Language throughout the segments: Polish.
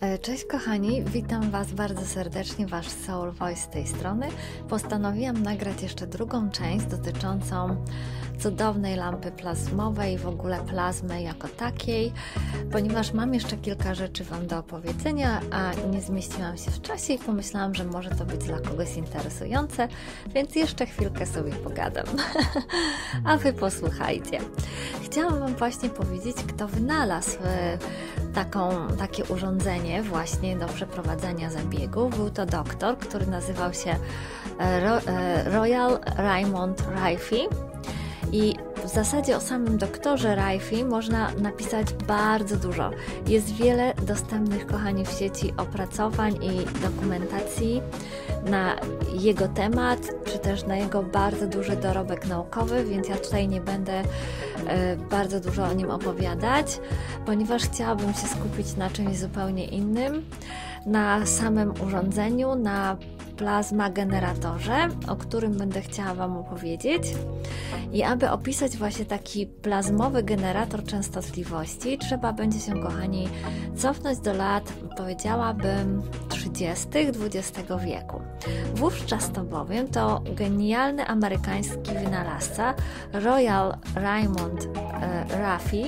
E, cześć kochani, witam Was bardzo serdecznie, Wasz Soul Voice z tej strony. Postanowiłam nagrać jeszcze drugą część dotyczącą cudownej lampy plazmowej w ogóle plazmy jako takiej, ponieważ mam jeszcze kilka rzeczy Wam do opowiedzenia, a nie zmieściłam się w czasie i pomyślałam, że może to być dla kogoś interesujące, więc jeszcze chwilkę sobie pogadam. a Wy posłuchajcie. Chciałam Wam właśnie powiedzieć, kto wynalazł e, taką, takie urządzenie właśnie do przeprowadzania zabiegu. Był to doktor, który nazywał się e, e, Royal Raymond Rife i w zasadzie o samym doktorze Raifi można napisać bardzo dużo. Jest wiele dostępnych, kochani, w sieci opracowań i dokumentacji na jego temat, czy też na jego bardzo duży dorobek naukowy, więc ja tutaj nie będę e, bardzo dużo o nim opowiadać, ponieważ chciałabym się skupić na czymś zupełnie innym, na samym urządzeniu, na plazma generatorze, o którym będę chciała Wam opowiedzieć. I aby opisać właśnie taki plazmowy generator częstotliwości, trzeba będzie się, kochani, cofnąć do lat, powiedziałabym, 30. XX wieku. Wówczas to bowiem to genialny amerykański wynalazca Royal Raymond e, Raffi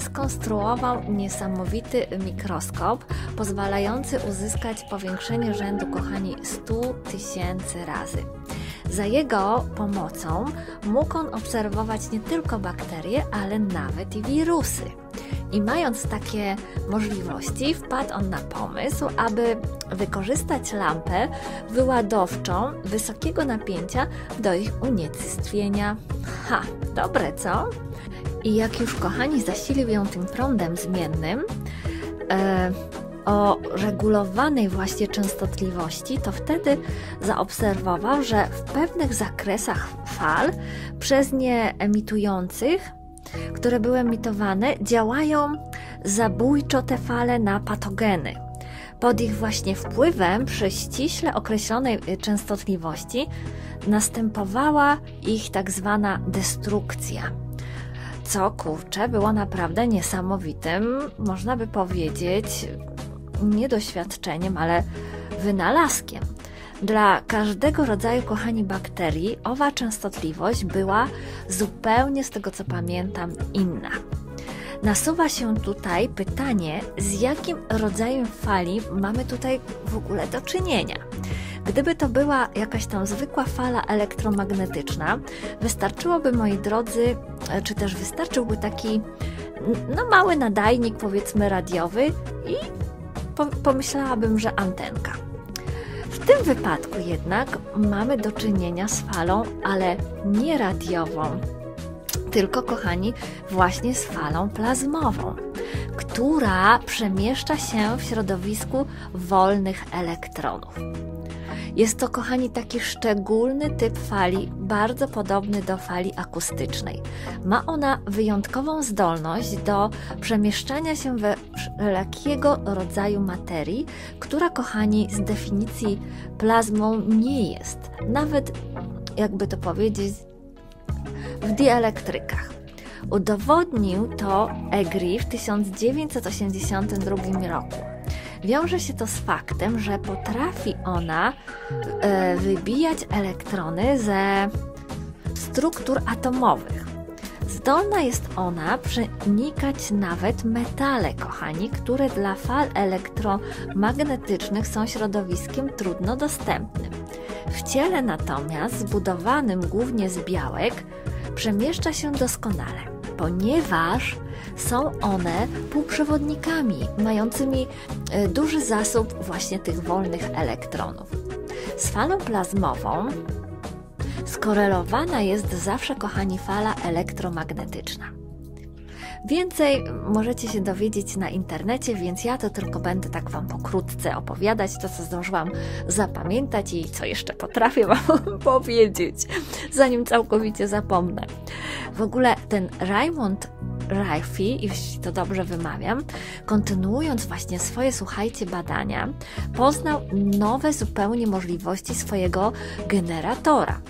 skonstruował niesamowity mikroskop pozwalający uzyskać powiększenie rzędu, kochani, 100 tysięcy razy. Za jego pomocą mógł on obserwować nie tylko bakterie, ale nawet i wirusy. I mając takie możliwości, wpadł on na pomysł, aby wykorzystać lampę wyładowczą wysokiego napięcia do ich unicestwienia. Ha, dobre co? I jak już kochani zasilił ją tym prądem zmiennym, e, o regulowanej właśnie częstotliwości, to wtedy zaobserwował, że w pewnych zakresach fal przez nie emitujących, które były emitowane, działają zabójczo te fale na patogeny. Pod ich właśnie wpływem przy ściśle określonej częstotliwości następowała ich tak zwana destrukcja co kurczę było naprawdę niesamowitym, można by powiedzieć, nie doświadczeniem, ale wynalazkiem. Dla każdego rodzaju, kochani, bakterii owa częstotliwość była zupełnie, z tego co pamiętam, inna. Nasuwa się tutaj pytanie, z jakim rodzajem fali mamy tutaj w ogóle do czynienia. Gdyby to była jakaś tam zwykła fala elektromagnetyczna, wystarczyłoby, moi drodzy, czy też wystarczyłby taki no, mały nadajnik, powiedzmy radiowy i pomyślałabym, że antenka. W tym wypadku jednak mamy do czynienia z falą, ale nie radiową, tylko kochani, właśnie z falą plazmową, która przemieszcza się w środowisku wolnych elektronów. Jest to, kochani, taki szczególny typ fali, bardzo podobny do fali akustycznej. Ma ona wyjątkową zdolność do przemieszczania się we wszelkiego rodzaju materii, która, kochani, z definicji plazmą nie jest. Nawet, jakby to powiedzieć, w dielektrykach. Udowodnił to Egri w 1982 roku. Wiąże się to z faktem, że potrafi ona e, wybijać elektrony ze struktur atomowych. Zdolna jest ona przenikać nawet metale, kochani, które dla fal elektromagnetycznych są środowiskiem trudno dostępnym. W ciele natomiast, zbudowanym głównie z białek, przemieszcza się doskonale, ponieważ są one półprzewodnikami mającymi e, duży zasób właśnie tych wolnych elektronów. Z falą plazmową skorelowana jest zawsze, kochani, fala elektromagnetyczna. Więcej możecie się dowiedzieć na internecie, więc ja to tylko będę tak Wam pokrótce opowiadać, to co zdążyłam zapamiętać i co jeszcze potrafię Wam powiedzieć, zanim całkowicie zapomnę. W ogóle ten Raymond Raifi, jeśli to dobrze wymawiam, kontynuując właśnie swoje, słuchajcie, badania, poznał nowe zupełnie możliwości swojego generatora.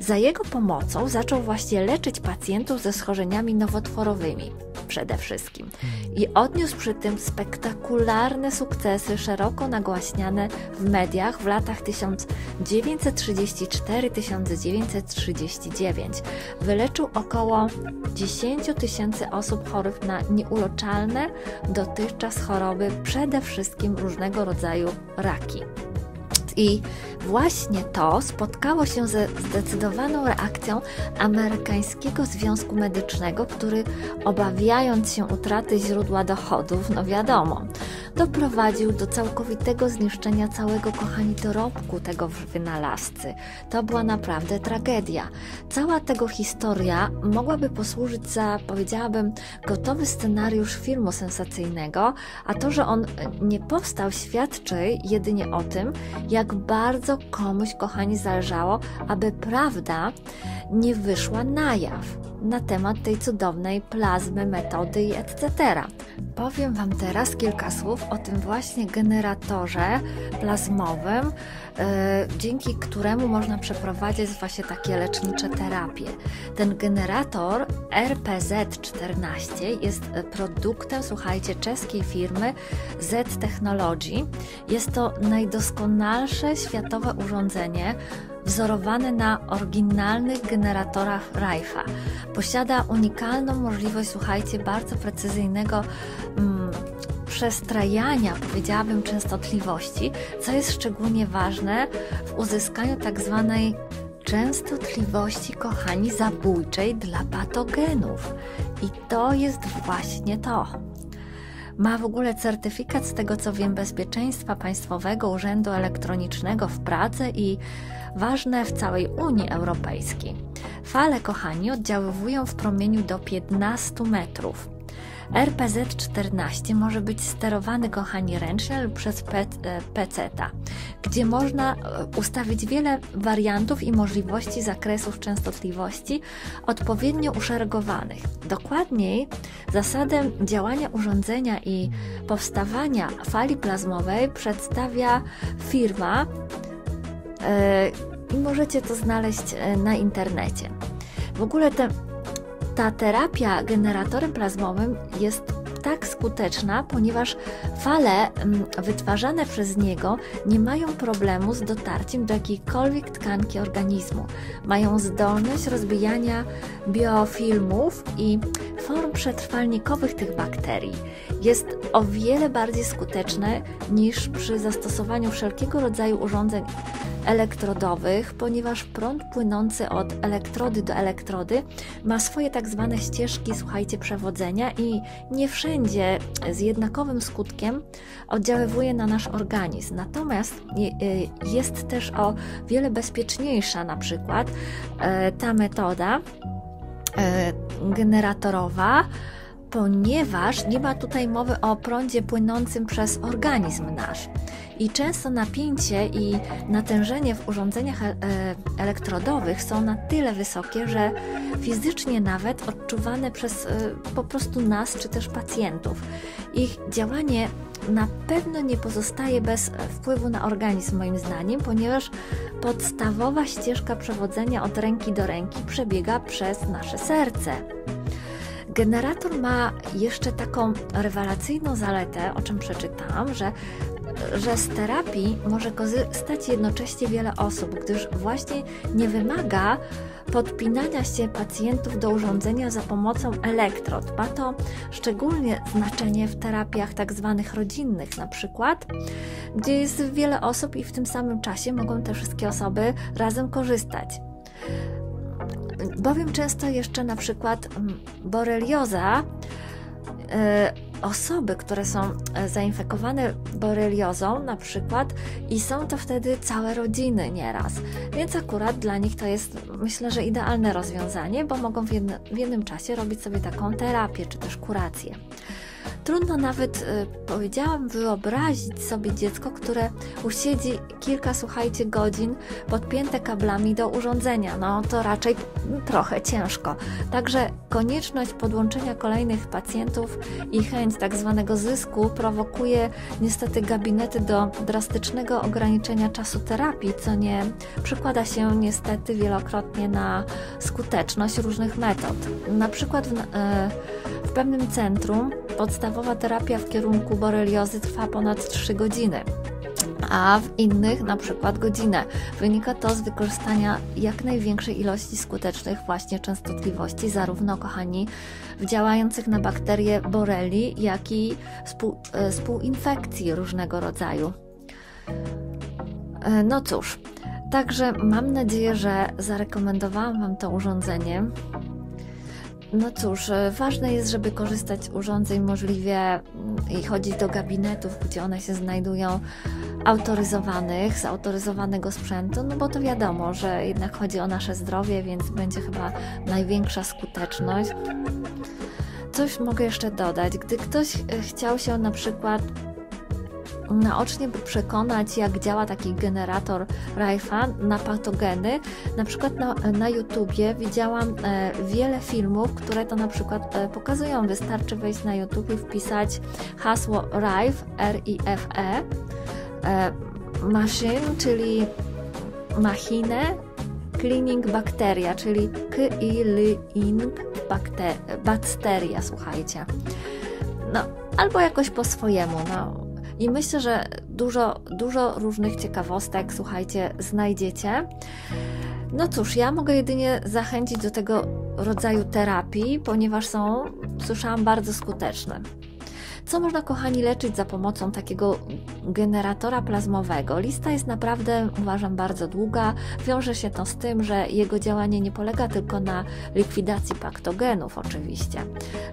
Za jego pomocą zaczął właśnie leczyć pacjentów ze schorzeniami nowotworowymi. Przede wszystkim. I odniósł przy tym spektakularne sukcesy, szeroko nagłaśniane w mediach w latach 1934-1939. Wyleczył około 10 tysięcy osób chorych na nieuleczalne dotychczas choroby, przede wszystkim różnego rodzaju raki. I właśnie to spotkało się ze zdecydowaną reakcją amerykańskiego Związku Medycznego, który obawiając się utraty źródła dochodów, no wiadomo, doprowadził do całkowitego zniszczenia całego kochani dorobku tego wynalazcy. To była naprawdę tragedia. Cała tego historia mogłaby posłużyć za, powiedziałabym, gotowy scenariusz filmu sensacyjnego, a to, że on nie powstał, świadczy jedynie o tym, jak bardzo komuś, kochani, zależało, aby prawda nie wyszła na jaw na temat tej cudownej plazmy, metody i etc. Powiem Wam teraz kilka słów o tym właśnie generatorze plazmowym, yy, dzięki któremu można przeprowadzić właśnie takie lecznicze terapie. Ten generator RPZ-14 jest produktem, słuchajcie, czeskiej firmy Z Technology. Jest to najdoskonalsze światowe urządzenie wzorowane na oryginalnych generatorach Reicha. Posiada unikalną możliwość, słuchajcie, bardzo precyzyjnego mm, przestrajania, powiedziałabym, częstotliwości, co jest szczególnie ważne w uzyskaniu tak zwanej częstotliwości, kochani, zabójczej dla patogenów. I to jest właśnie to. Ma w ogóle certyfikat, z tego co wiem, bezpieczeństwa Państwowego Urzędu Elektronicznego w Pradze i ważne w całej Unii Europejskiej. Fale, kochani, oddziaływują w promieniu do 15 metrów. RPZ-14 może być sterowany, kochani, ręcznie lub przez PC-ta, e, gdzie można e, ustawić wiele wariantów i możliwości zakresów częstotliwości odpowiednio uszeregowanych. Dokładniej, zasadę działania urządzenia i powstawania fali plazmowej przedstawia firma, e, i możecie to znaleźć na internecie. W ogóle te ta terapia generatorem plazmowym jest tak skuteczna, ponieważ fale mm, wytwarzane przez niego nie mają problemu z dotarciem do jakiejkolwiek tkanki organizmu. Mają zdolność rozbijania biofilmów i form przetrwalnikowych tych bakterii. Jest o wiele bardziej skuteczne niż przy zastosowaniu wszelkiego rodzaju urządzeń elektrodowych, ponieważ prąd płynący od elektrody do elektrody ma swoje tak zwane ścieżki, słuchajcie, przewodzenia i nie wszędzie z jednakowym skutkiem oddziaływuje na nasz organizm. Natomiast y, jest też o wiele bezpieczniejsza na przykład e, ta metoda e, generatorowa, ponieważ nie ma tutaj mowy o prądzie płynącym przez organizm nasz. I często napięcie i natężenie w urządzeniach e, elektrodowych są na tyle wysokie, że fizycznie nawet odczuwane przez e, po prostu nas czy też pacjentów. Ich działanie na pewno nie pozostaje bez wpływu na organizm, moim zdaniem, ponieważ podstawowa ścieżka przewodzenia od ręki do ręki przebiega przez nasze serce. Generator ma jeszcze taką rewelacyjną zaletę, o czym przeczytałam, że, że z terapii może korzystać jednocześnie wiele osób, gdyż właśnie nie wymaga podpinania się pacjentów do urządzenia za pomocą elektrod. Ma to szczególnie znaczenie w terapiach tak zwanych rodzinnych, na przykład, gdzie jest wiele osób i w tym samym czasie mogą te wszystkie osoby razem korzystać. Bowiem często jeszcze na przykład mm, borelioza, e, osoby, które są e, zainfekowane boreliozą na przykład i są to wtedy całe rodziny nieraz. Więc akurat dla nich to jest myślę, że idealne rozwiązanie, bo mogą w, jedno, w jednym czasie robić sobie taką terapię czy też kurację. Trudno nawet, y, powiedziałam, wyobrazić sobie dziecko, które usiedzi kilka, słuchajcie, godzin podpięte kablami do urządzenia. No to raczej trochę ciężko. Także konieczność podłączenia kolejnych pacjentów i chęć tak zwanego zysku prowokuje niestety gabinety do drastycznego ograniczenia czasu terapii, co nie przekłada się niestety wielokrotnie na skuteczność różnych metod. Na przykład w, e, w pewnym centrum podstawowa terapia w kierunku boreliozy trwa ponad 3 godziny a w innych na przykład godzinę. Wynika to z wykorzystania jak największej ilości skutecznych właśnie częstotliwości, zarówno kochani w działających na bakterie boreli, jak i spół, e, współinfekcji różnego rodzaju. E, no cóż, także mam nadzieję, że zarekomendowałam Wam to urządzenie. No cóż, e, ważne jest, żeby korzystać z urządzeń możliwie mm, i chodzić do gabinetów, gdzie one się znajdują, autoryzowanych, z autoryzowanego sprzętu, no bo to wiadomo, że jednak chodzi o nasze zdrowie, więc będzie chyba największa skuteczność. Coś mogę jeszcze dodać. Gdy ktoś e, chciał się na przykład naocznie przekonać, jak działa taki generator Raifa na patogeny. Na przykład na, na YouTubie widziałam e, wiele filmów, które to na przykład e, pokazują. Wystarczy wejść na YouTube i wpisać hasło RIFE, R-I-F-E, e, machine, czyli machinę, cleaning bakteria, czyli cleaning bakteria, słuchajcie. No, albo jakoś po swojemu, no i myślę, że dużo, dużo różnych ciekawostek, słuchajcie, znajdziecie. No cóż, ja mogę jedynie zachęcić do tego rodzaju terapii, ponieważ są, słyszałam, bardzo skuteczne. Co można, kochani, leczyć za pomocą takiego generatora plazmowego? Lista jest naprawdę, uważam, bardzo długa. Wiąże się to z tym, że jego działanie nie polega tylko na likwidacji paktogenów, oczywiście.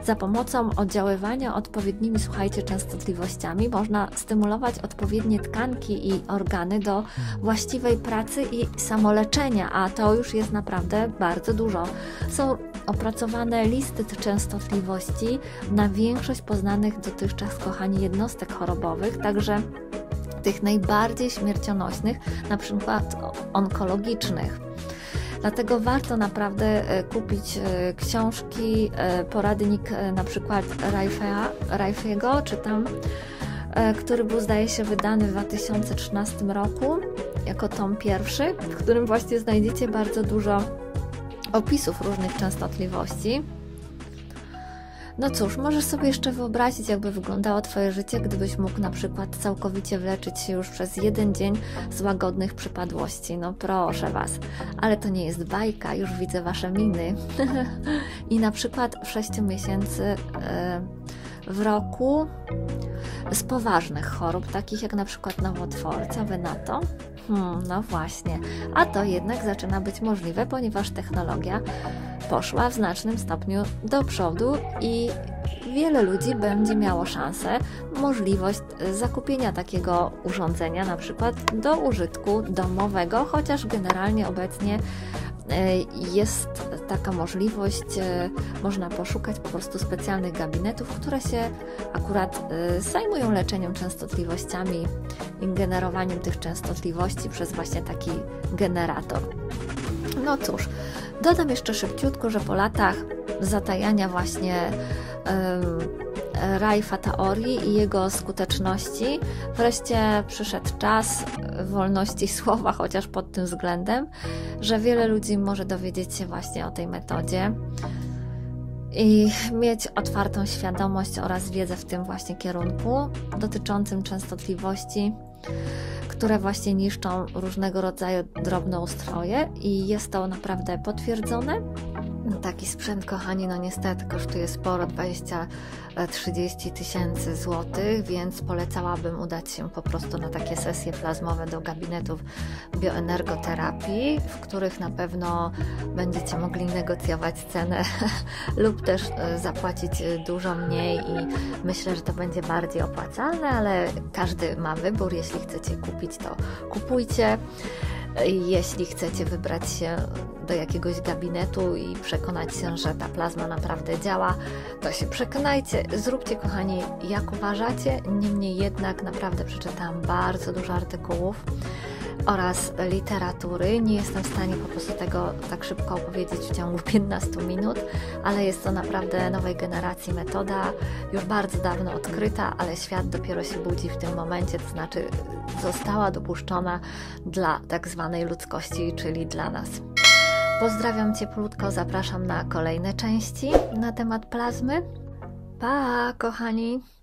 Za pomocą oddziaływania odpowiednimi, słuchajcie, częstotliwościami można stymulować odpowiednie tkanki i organy do właściwej pracy i samoleczenia, a to już jest naprawdę bardzo dużo. Są opracowane listy częstotliwości na większość poznanych dotychczas, kochani, jednostek chorobowych, także tych najbardziej śmiercionośnych, na przykład onkologicznych. Dlatego warto naprawdę e, kupić e, książki, e, poradnik na przykład Rajfego, czy tam, który był zdaje się wydany w 2013 roku jako tom pierwszy, w którym właśnie znajdziecie bardzo dużo opisów różnych częstotliwości. No cóż, możesz sobie jeszcze wyobrazić, jakby wyglądało Twoje życie, gdybyś mógł na przykład całkowicie wleczyć się już przez jeden dzień z łagodnych przypadłości. No proszę Was, ale to nie jest bajka, już widzę Wasze miny. I na przykład w 6 miesięcy yy, w roku z poważnych chorób, takich jak na przykład nowotworca, Wy na to? Hmm, no właśnie, a to jednak zaczyna być możliwe, ponieważ technologia poszła w znacznym stopniu do przodu i wiele ludzi będzie miało szansę, możliwość zakupienia takiego urządzenia, na przykład do użytku domowego, chociaż generalnie obecnie E, jest taka możliwość, e, można poszukać po prostu specjalnych gabinetów, które się akurat e, zajmują leczeniem częstotliwościami i generowaniem tych częstotliwości przez właśnie taki generator. No cóż, dodam jeszcze szybciutko, że po latach zatajania właśnie Raifa Taori i jego skuteczności. Wreszcie przyszedł czas wolności słowa, chociaż pod tym względem, że wiele ludzi może dowiedzieć się właśnie o tej metodzie i mieć otwartą świadomość oraz wiedzę w tym właśnie kierunku dotyczącym częstotliwości, które właśnie niszczą różnego rodzaju drobne ustroje i jest to naprawdę potwierdzone Taki sprzęt, kochani, no niestety kosztuje sporo, 20-30 tysięcy złotych, więc polecałabym udać się po prostu na takie sesje plazmowe do gabinetów bioenergoterapii, w których na pewno będziecie mogli negocjować cenę lub też e, zapłacić dużo mniej i myślę, że to będzie bardziej opłacalne, ale każdy ma wybór. Jeśli chcecie kupić, to kupujcie. Jeśli chcecie wybrać się do jakiegoś gabinetu i przekonać się, że ta plazma naprawdę działa, to się przekonajcie. Zróbcie, kochani, jak uważacie. Niemniej jednak naprawdę przeczytałam bardzo dużo artykułów oraz literatury. Nie jestem w stanie po prostu tego tak szybko opowiedzieć w ciągu 15 minut, ale jest to naprawdę nowej generacji metoda, już bardzo dawno odkryta, ale świat dopiero się budzi w tym momencie, to znaczy została dopuszczona dla tak zwanej ludzkości, czyli dla nas. Pozdrawiam cieplutko, zapraszam na kolejne części na temat plazmy. Pa, kochani!